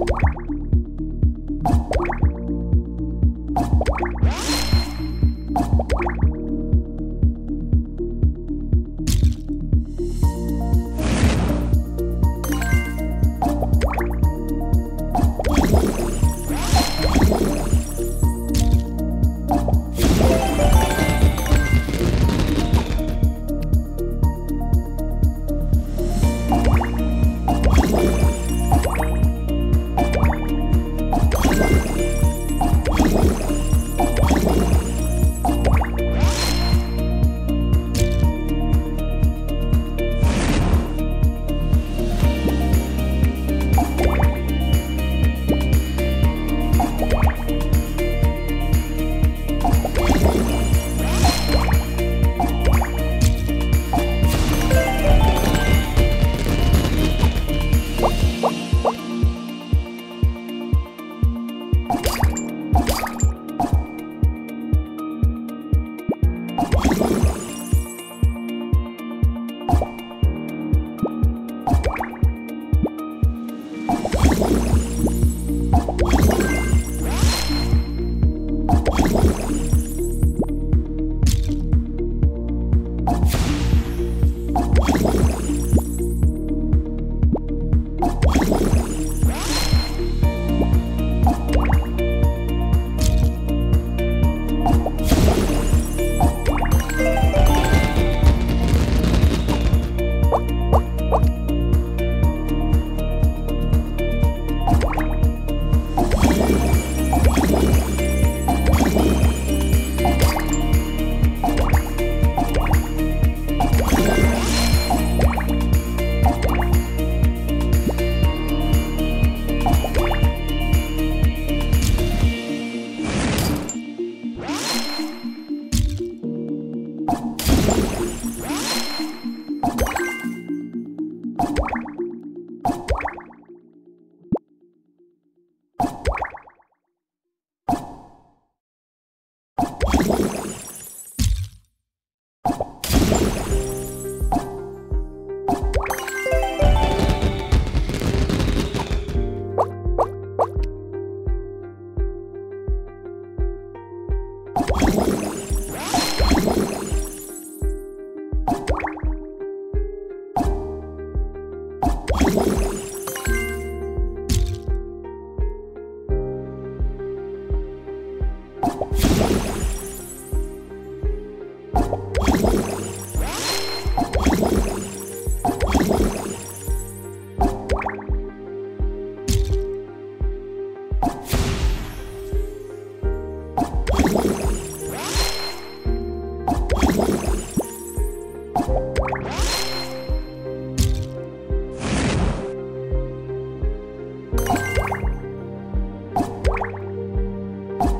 you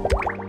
you